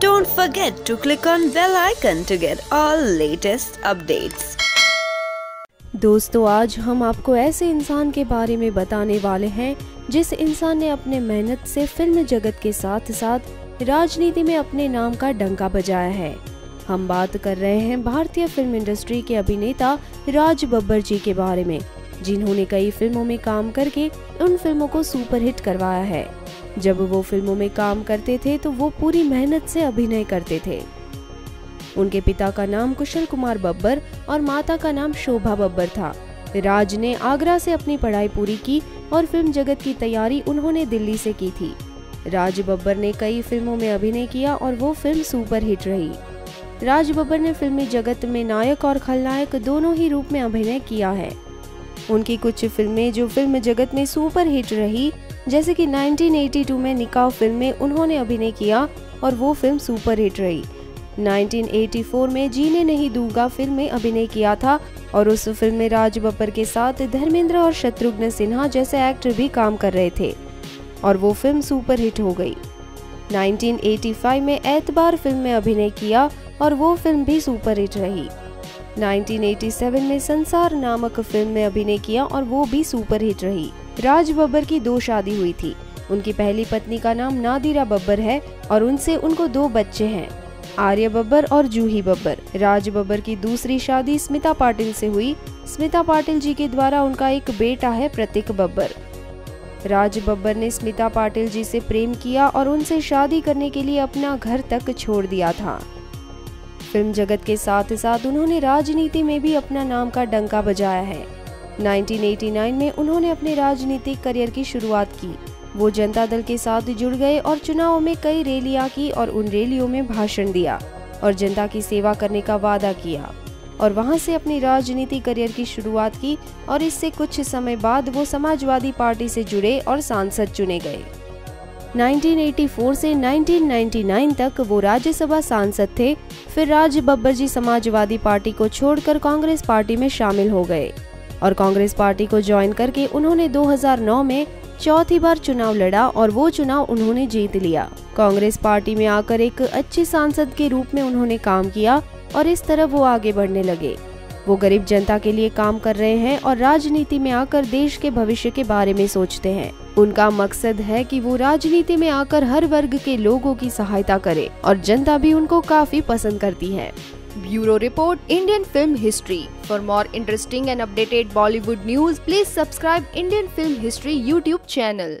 Don't forget to click on bell icon to get all latest updates. दोस्तों, आज हम आपको ऐसे इंसान के बारे में बताने वाले हैं, जिस इंसान ने अपने मेहनत से फ़िल्म जगत के साथ साथ राजनीति में अपने नाम का डंका बजाया है हम बात कर रहे हैं भारतीय फ़िल्म इंडस्ट्री के अभिनेता राज बब्बर जी के बारे में, जिन्होंने कई फ़िल्मों में काम करके उन फ़िल्मों को सुपरहिट करवाया है। जब वो फ़िल्मों में काम करते थे तो वो पूरी मेहनत से अभिनय करते थे। उनके पिता का नाम कुशल कुमार बब्बर और माता का नाम शोभा बब्बर था। राज ने आगरा से अपनी पढ़ाई पूरी की और फ़िल्म जगत की तैयारी उन्होंने दिल्ली से की थी। राज बब्बर ने कई फ़िल्मों में अभिनय किया और वो फ़िल्म सुपर हिट रही। राज बब्बर ने फिल्मी जगत में नायक और खलनायक दोनों ही रूप में अभिनय किया है। उनकी कुछ फ़िल्में जो फ़िल्म जगत में सुपर हिट रही, जैसे कि 1982 में निकाह फ़िल्म में उन्होंने अभिनय किया और वो फ़िल्म सुपर हिट रही। 1984 में जीने नहीं दूँगा फ़िल्म में अभिनय किया था और उस फ़िल्म में राज बब्बर के साथ धर्मेंद्र और शत्रुघ्न सिन्हा जैसे एक्टर भी काम कर रहे थे और वो फ़िल्म सुपर हिट हो गई। 1985 में एतबार फ़िल्म में अभिनय किया और वो फ़िल्म भी सुपर हिट रही। 1987 में संसार नामक फ़िल्म में अभिनय किया और वो भी सुपर हिट रही। राज बब्बर की दो शादी हुई थी। उनकी पहली पत्नी का नाम नादिरा बब्बर है और उनसे उनको दो बच्चे हैं, आर्य बब्बर और जूही बब्बर। राज बब्बर की दूसरी शादी स्मिता पाटिल से हुई। स्मिता पाटिल जी के द्वारा उनका एक बेटा है प्रतीक बब्बर। राज बब्बर ने स्मिता पाटिल जी से प्रेम किया और उनसे शादी करने के लिए अपना घर तक छोड़ दिया था। फ़िल्म जगत के साथ साथ उन्होंने राजनीति में भी अपना नाम का डंका बजाया है। 1989 में उन्होंने अपने राजनीतिक करियर की शुरुआत की। वो जनता दल के साथ जुड़ गए और चुनाव में कई रैलियाँ की और उन रैलियों में भाषण दिया और जनता की सेवा करने का वादा किया और वहाँ से अपनी राजनीति करियर की शुरुआत की और इससे कुछ समय बाद वो समाजवादी पार्टी से जुड़े और सांसद चुने गए। 1984 से 1999 तक वो राज्यसभा सांसद थे। फिर राज बब्बर जी समाजवादी पार्टी को छोड़कर कांग्रेस पार्टी में शामिल हो गए और कांग्रेस पार्टी को ज्वाइन करके उन्होंने 2009 में चौथी बार चुनाव लड़ा और वो चुनाव उन्होंने जीत लिया। कांग्रेस पार्टी में आकर एक अच्छे सांसद के रूप में उन्होंने काम किया और इस तरह वो आगे बढ़ने लगे। वो गरीब जनता के लिए काम कर रहे हैं और राजनीति में आकर देश के भविष्य के बारे में सोचते हैं। उनका मकसद है कि वो राजनीति में आकर हर वर्ग के लोगों की सहायता करे और जनता भी उनको काफ़ी पसंद करती है। Bureau report, Indian film history. For more interesting and updated Bollywood news please subscribe Indian film history YouTube channel